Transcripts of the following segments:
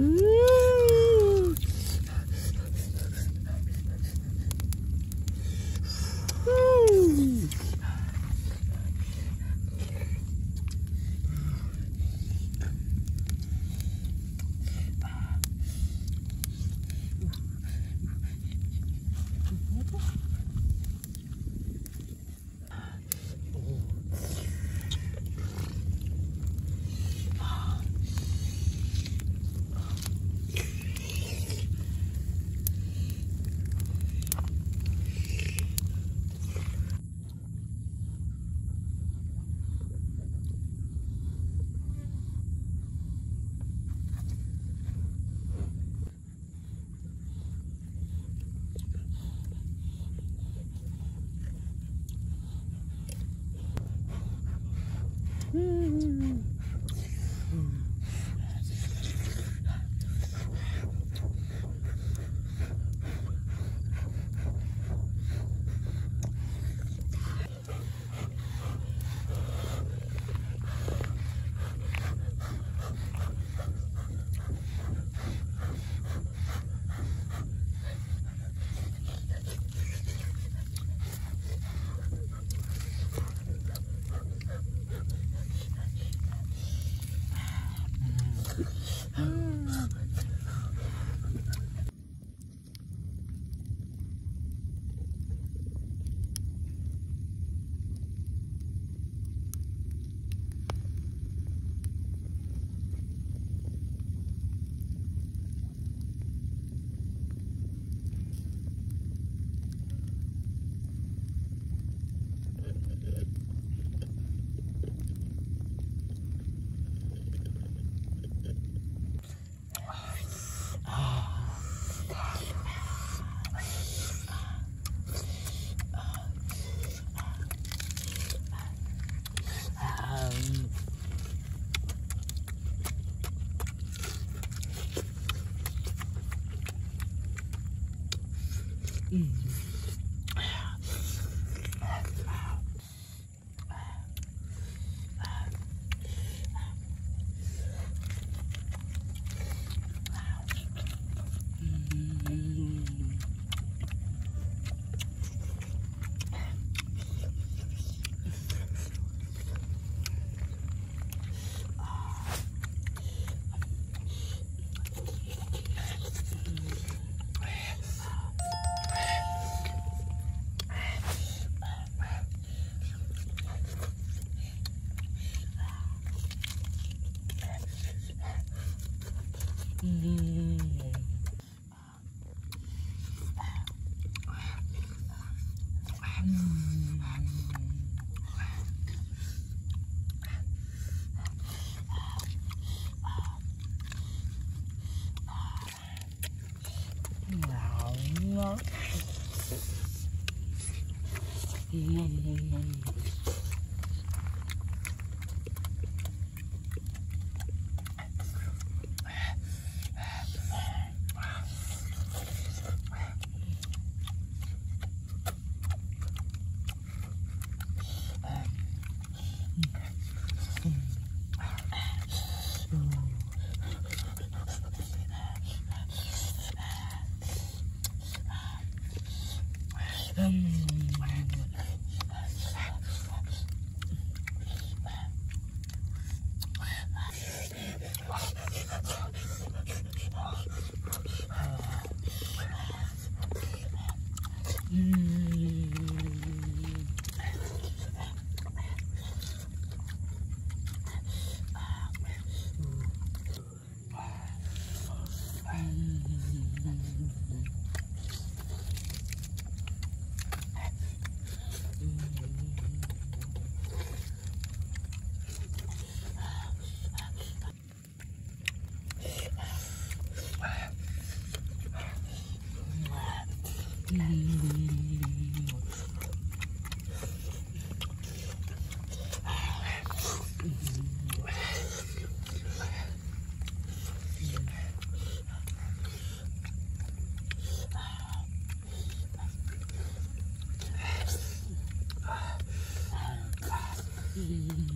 Ooh. Hmm. Mm. Mm-hmm.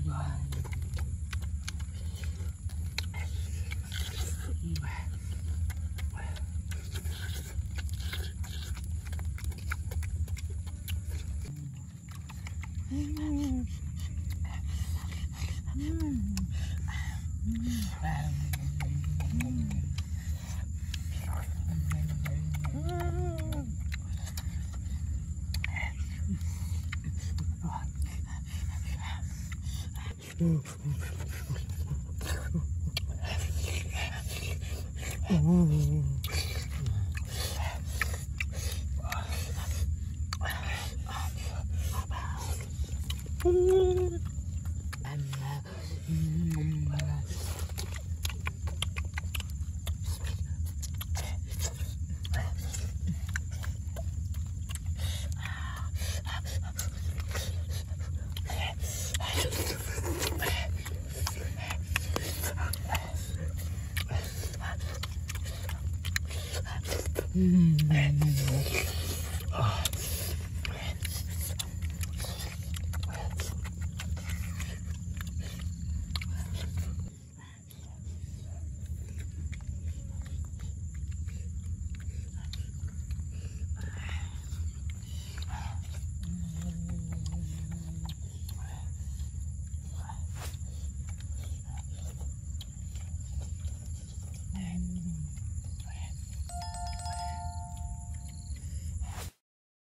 Bye. Ooh. 嗯，